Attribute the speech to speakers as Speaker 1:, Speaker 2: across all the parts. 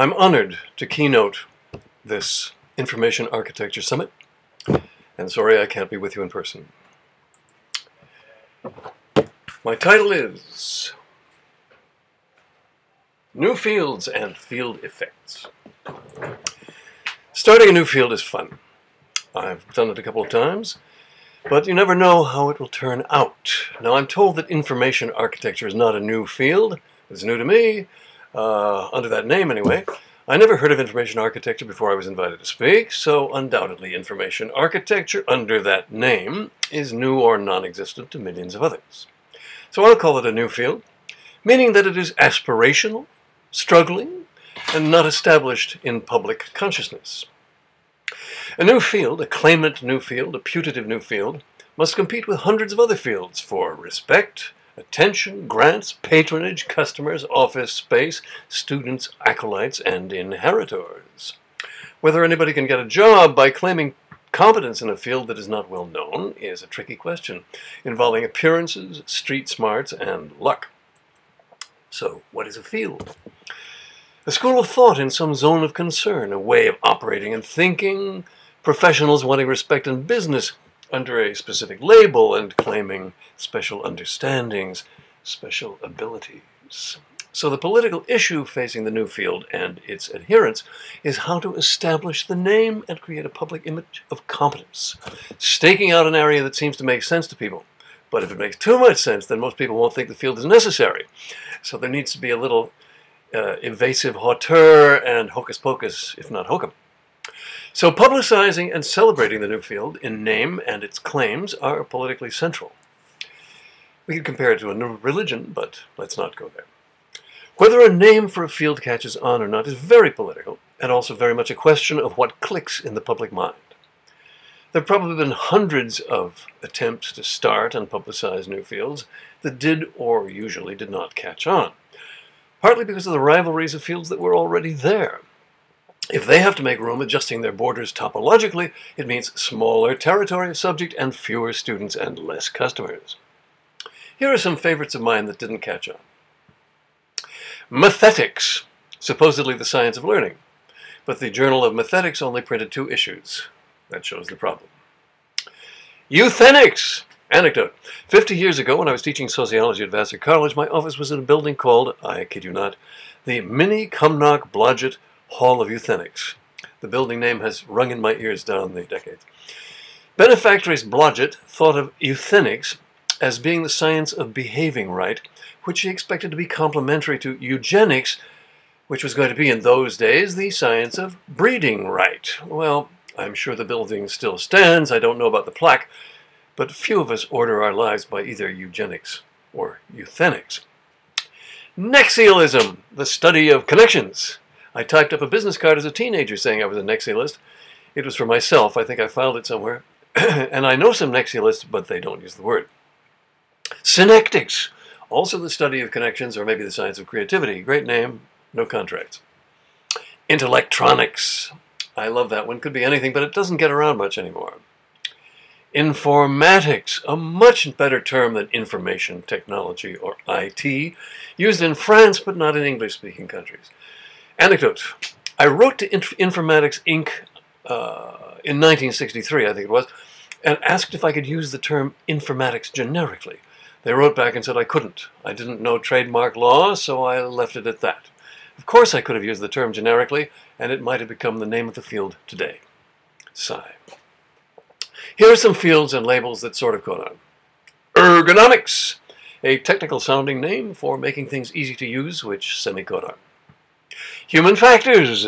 Speaker 1: I'm honored to keynote this Information Architecture Summit, and sorry I can't be with you in person. My title is New Fields and Feeled Effects. Starting a new field is fun. I've done it a couple of times, but you never know how it will turn out. Now, I'm told that information architecture is not a new field. It's new to me, uh, under that name anyway. I never heard of information architecture before I was invited to speak, so undoubtedly information architecture under that name is new or non-existent to millions of others. So I'll call it a new field, meaning that it is aspirational, struggling, and not established in public consciousness. A new field, a claimant new field, a putative new field, must compete with hundreds of other fields for respect, attention, grants, patronage, customers, office space, students, acolytes, and inheritors. Whether anybody can get a job by claiming competence in a field that is not well known is a tricky question, involving appearances, street smarts, and luck. So, what is a field? A school of thought in some zone of concern, a way of operating and thinking, professionals wanting respect in business, under a specific label and claiming special understandings, special abilities. So the political issue facing the new field and its adherents is how to establish the name and create a public image of competence, staking out an area that seems to make sense to people. But if it makes too much sense, then most people won't think the field is necessary. So there needs to be a little uh, evasive hauteur and hocus pocus, if not hokum. So publicizing and celebrating the new field in name and its claims are politically central. We could compare it to a new religion, but let's not go there. Whether a name for a field catches on or not is very political, and also very much a question of what clicks in the public mind. There have probably been hundreds of attempts to start and publicize new fields that did or usually did not catch on, partly because of the rivalries of fields that were already there. If they have to make room adjusting their borders topologically, it means smaller territory of subject and fewer students and less customers. Here are some favorites of mine that didn't catch on. Mathetics, supposedly the science of learning, but the Journal of Mathetics only printed two issues. That shows the problem. Euthenics! Anecdote. Fifty years ago, when I was teaching sociology at Vassar College, my office was in a building called, I kid you not, the Minnie Cumnock Blodgett Hall of Euthenics. The building name has rung in my ears down the decades. Benefactress Blodgett thought of euthenics as being the science of behaving right, which she expected to be complementary to eugenics, which was going to be in those days the science of breeding right. Well, I'm sure the building still stands. I don't know about the plaque, but few of us order our lives by either eugenics or euthenics. Nexialism, the study of connections. I typed up a business card as a teenager saying I was a Nexialist. It was for myself. I think I filed it somewhere. and I know some Nexialists, but they don't use the word. Synectics, also the study of connections or maybe the science of creativity. Great name, no contracts. Intellectronics. I love that one. Could be anything, but it doesn't get around much anymore. Informatics, a much better term than information technology or IT, used in France but not in English speaking countries. Anecdote. I wrote to Inf Informatics Inc. Uh, in 1963, I think it was, and asked if I could use the term informatics generically. They wrote back and said I couldn't. I didn't know trademark law, so I left it at that. Of course I could have used the term generically, and it might have become the name of the field today. Sigh. Here are some fields and labels that sort of caught on. Ergonomics, a technical sounding name for making things easy to use, which semicolon. Human factors,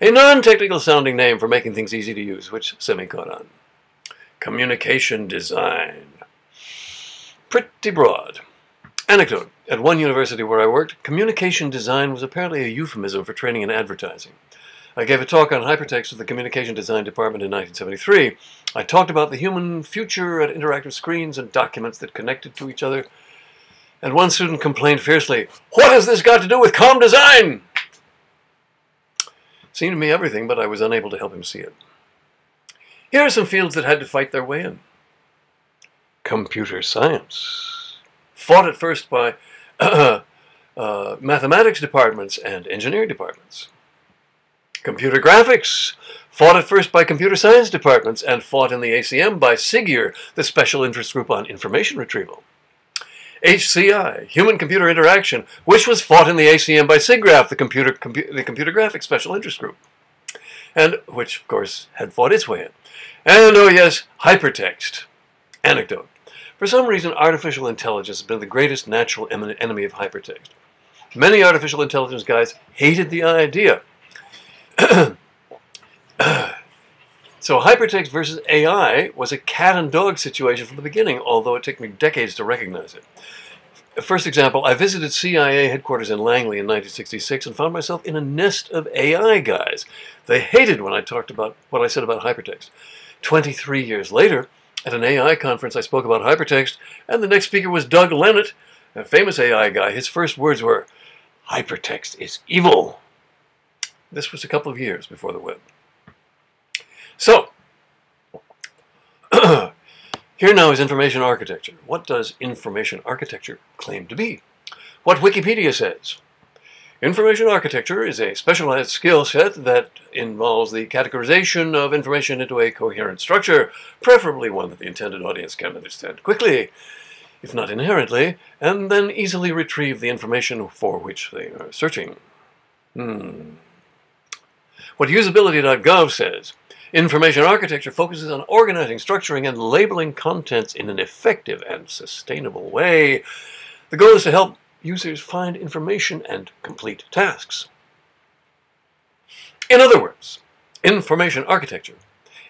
Speaker 1: a non-technical sounding name for making things easy to use, which semicolon. Communication design. Pretty broad. Anecdote. At one university where I worked, communication design was apparently a euphemism for training in advertising. I gave a talk on hypertext to the Communication Design Department in 1973. I talked about the human future at interactive screens and documents that connected to each other. And one student complained fiercely, What has this got to do with com design? Seemed to me everything, but I was unable to help him see it. Here are some fields that had to fight their way in. Computer science. Fought at first by uh, uh, mathematics departments and engineering departments. Computer graphics, fought at first by computer science departments and fought in the ACM by SIGIR, the Special Interest Group on Information Retrieval. HCI, Human Computer Interaction, which was fought in the ACM by SIGGRAPH, the computer, compu the computer graphics special interest group, and which, of course, had fought its way in. And, oh yes, hypertext. Anecdote. For some reason, artificial intelligence has been the greatest natural enemy of hypertext. Many artificial intelligence guys hated the idea. So hypertext versus AI was a cat and dog situation from the beginning, although it took me decades to recognize it. First example, I visited CIA headquarters in Langley in 1966 and found myself in a nest of AI guys. They hated when I talked about what I said about hypertext. 23 years later, at an AI conference, I spoke about hypertext, and the next speaker was Doug Lenat, a famous AI guy. His first words were, Hypertext is evil. This was a couple of years before the web. So, here now is information architecture. What does information architecture claim to be? What Wikipedia says. Information architecture is a specialized skill set that involves the categorization of information into a coherent structure, preferably one that the intended audience can understand quickly, if not inherently, and then easily retrieve the information for which they are searching. Hmm. What usability.gov says Information architecture focuses on organizing, structuring, and labeling contents in an effective and sustainable way. The goal is to help users find information and complete tasks. In other words, information architecture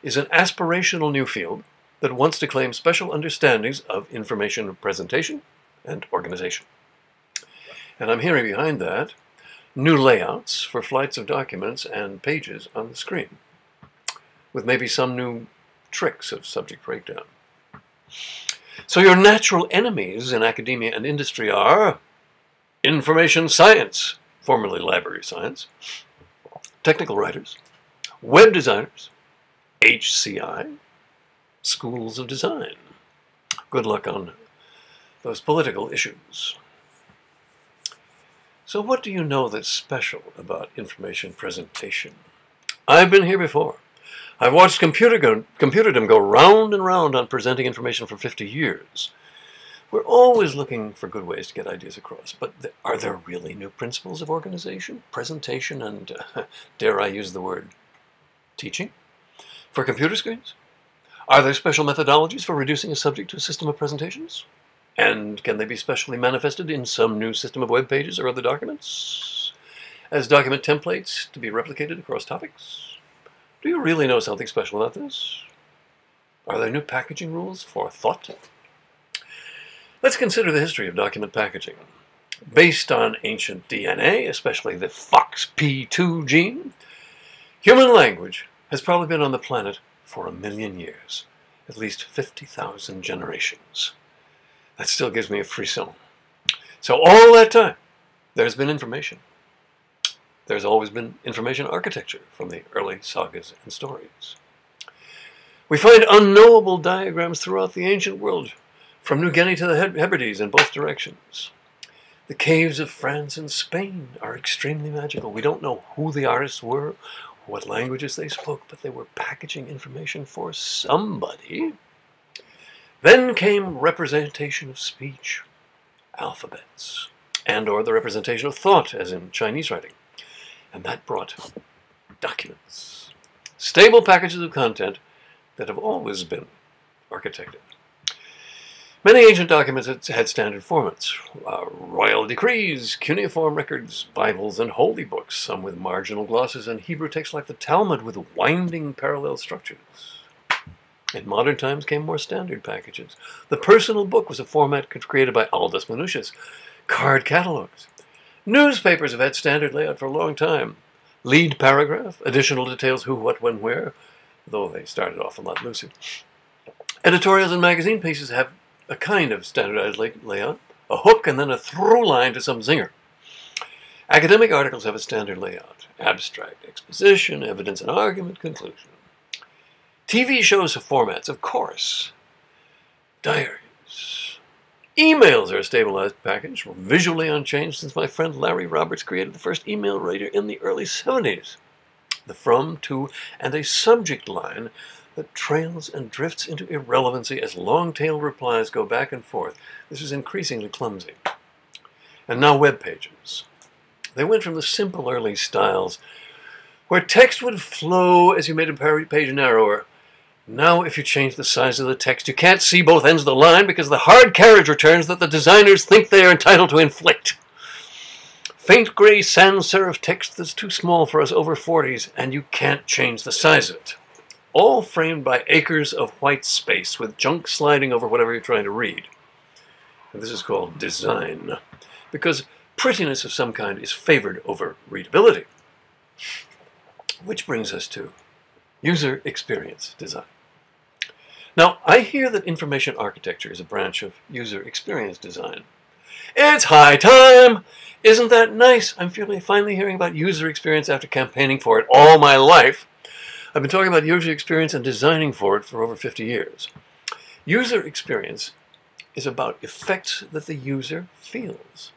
Speaker 1: is an aspirational new field that wants to claim special understandings of information presentation and organization. And I'm hearing behind that new layouts for flights of documents and pages on the screen with maybe some new tricks of subject breakdown. So your natural enemies in academia and industry are information science, formerly library science, technical writers, web designers, HCI, schools of design. Good luck on those political issues. So what do you know that's special about information presentation? I've been here before. I've watched computer go, computerdom go round and round on presenting information for 50 years. We're always looking for good ways to get ideas across, but th are there really new principles of organization, presentation, and, uh, dare I use the word, teaching? For computer screens? Are there special methodologies for reducing a subject to a system of presentations? And can they be specially manifested in some new system of web pages or other documents? As document templates to be replicated across topics? Do you really know something special about this? Are there new packaging rules for thought? Let's consider the history of document packaging. Based on ancient DNA, especially the FOXP2 gene, human language has probably been on the planet for a million years, at least 50,000 generations. That still gives me a frisson. So all that time, there's been information. There's always been information architecture from the early sagas and stories. We find unknowable diagrams throughout the ancient world, from New Guinea to the Hebrides in both directions. The caves of France and Spain are extremely magical. We don't know who the artists were, what languages they spoke, but they were packaging information for somebody. Then came representation of speech, alphabets, and or the representation of thought, as in Chinese writing. And that brought documents, stable packages of content that have always been architected. Many ancient documents had standard formats uh, royal decrees, cuneiform records, Bibles, and holy books, some with marginal glosses, and Hebrew texts like the Talmud with winding parallel structures. In modern times came more standard packages. The personal book was a format created by Aldus Manutius. Card catalogs, Newspapers have had standard layout for a long time. Lead paragraph, additional details who, what, when, where, though they started off a lot looser. Editorials and magazine pieces have a kind of standardized lay layout, a hook and then a through line to some zinger. Academic articles have a standard layout, abstract, exposition, evidence and argument, conclusion. TV shows have formats, of course. Diary, Emails are a stabilized package, visually unchanged since my friend Larry Roberts created the first email reader in the early 70s. the from, to, and a subject line that trails and drifts into irrelevancy as long tail replies go back and forth. This is increasingly clumsy. And now web pages. They went from the simple early styles where text would flow as you made a page narrower. Now, if you change the size of the text, you can't see both ends of the line because the hard carriage returns that the designers think they are entitled to inflict. Faint gray sans serif text that's too small for us over 40s, and you can't change the size of it all framed by acres of white space with junk sliding over whatever you're trying to read. And this is called design, because prettiness of some kind is favored over readability. Which brings us to user experience design. Now, I hear that information architecture is a branch of user experience design. It's high time! Isn't that nice? I'm finally hearing about user experience after campaigning for it all my life. I've been talking about user experience and designing for it for over 50 years. User experience is about effects that the user feels.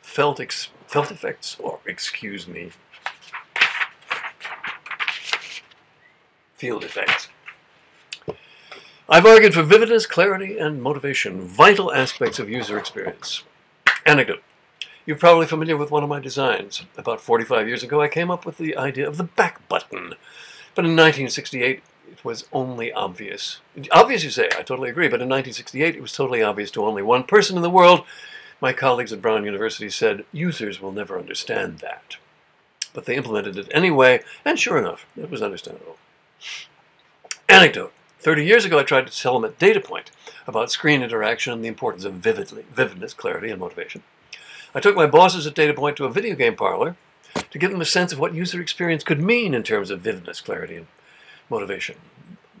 Speaker 1: Felt, felt effects, or excuse me, feeled effects. I've argued for vividness, clarity, and motivation, vital aspects of user experience. Anecdote. You're probably familiar with one of my designs. About 45 years ago, I came up with the idea of the back button. But in 1968, it was only obvious. Obvious, you say, I totally agree, but in 1968, it was totally obvious to only one person in the world. My colleagues at Brown University said, users will never understand that. But they implemented it anyway, and sure enough, it was understandable. Anecdote. 30 years ago, I tried to tell them at DataPoint about screen interaction and the importance of vividly, vividness, clarity, and motivation. I took my bosses at DataPoint to a video game parlor to give them a sense of what user experience could mean in terms of vividness, clarity, and motivation.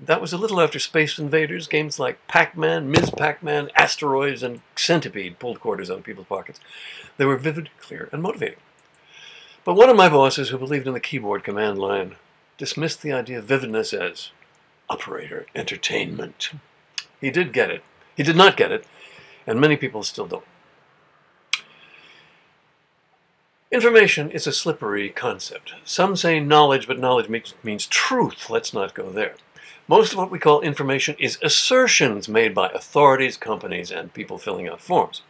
Speaker 1: That was a little after Space Invaders, games like Pac-Man, Ms. Pac-Man, Asteroids, and Centipede pulled quarters out of people's pockets. They were vivid, clear, and motivating. But one of my bosses, who believed in the keyboard command line, dismissed the idea of vividness as operator entertainment. He did get it. He did not get it, and many people still don't. Information is a slippery concept. Some say knowledge, but knowledge means, means truth. Let's not go there. Most of what we call information is assertions made by authorities, companies, and people filling out forms.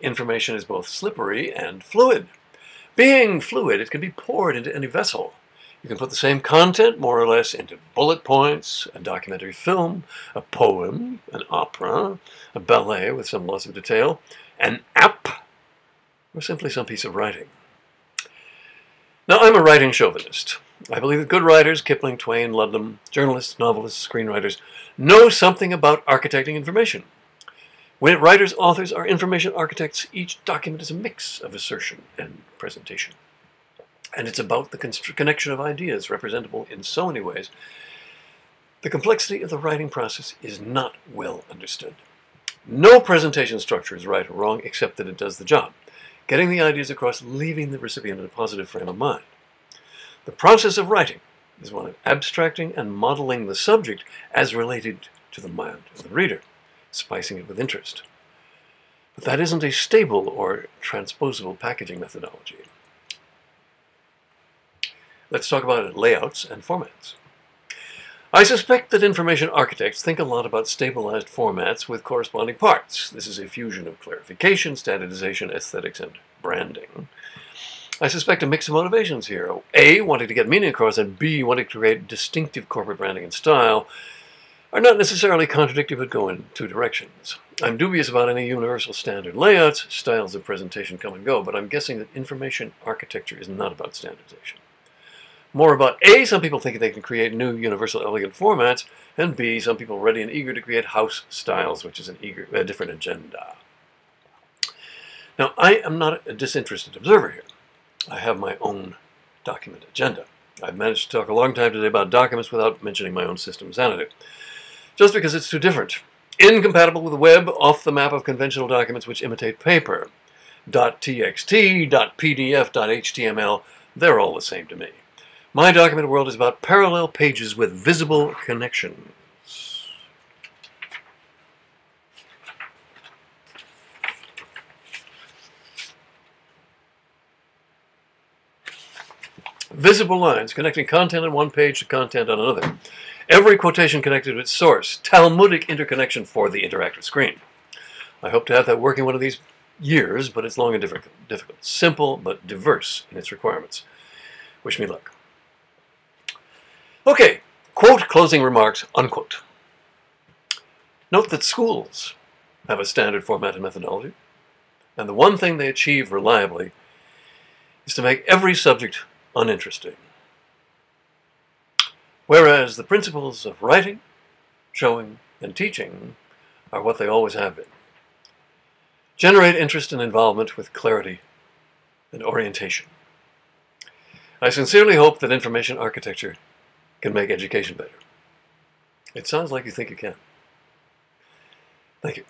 Speaker 1: Information is both slippery and fluid. Being fluid, it can be poured into any vessel. You can put the same content, more or less, into bullet points, a documentary film, a poem, an opera, a ballet with some loss of detail, an app, or simply some piece of writing. Now, I'm a writing chauvinist. I believe that good writers, Kipling, Twain, Ludlum, journalists, novelists, screenwriters, know something about architecting information. When writers, authors are information architects, each document is a mix of assertion and presentation. And it's about the connection of ideas, representable in so many ways. The complexity of the writing process is not well understood. No presentation structure is right or wrong except that it does the job getting the ideas across, leaving the recipient in a positive frame of mind. The process of writing is one of abstracting and modeling the subject as related to the mind of the reader, spicing it with interest. But that isn't a stable or transposable packaging methodology. Let's talk about layouts and formats. I suspect that information architects think a lot about stabilized formats with corresponding parts. This is a fusion of clarification, standardization, aesthetics, and branding. I suspect a mix of motivations here. A, wanting to get meaning across, and B, wanting to create distinctive corporate branding and style are not necessarily contradictory but go in two directions. I'm dubious about any universal standard layouts, styles of presentation come and go, but I'm guessing that information architecture is not about standardization more about A, some people think they can create new universal elegant formats, and B, some people ready and eager to create house styles, which is an eager, a different agenda. Now, I am not a disinterested observer here. I have my own document agenda. I've managed to talk a long time today about documents without mentioning my own system Xanadu. Just because it's too different. Incompatible with the web, off the map of conventional documents which imitate paper. .txt, .pdf, .html, they're all the same to me. My document world is about parallel pages with visible connections. visible lines connecting content on one page to content on another. Every quotation connected to its source. Talmudic interconnection for the interactive screen. I hope to have that working one of these years, but it's long and difficult. Simple, but diverse in its requirements. Wish me luck. Okay, quote closing remarks, unquote. Note that schools have a standard format and methodology, and the one thing they achieve reliably is to make every subject uninteresting. Whereas the principles of writing, showing, and teaching are what they always have been. Generate interest and involvement with clarity and orientation. I sincerely hope that information architecture can make education better. It sounds like you think it can. Thank you.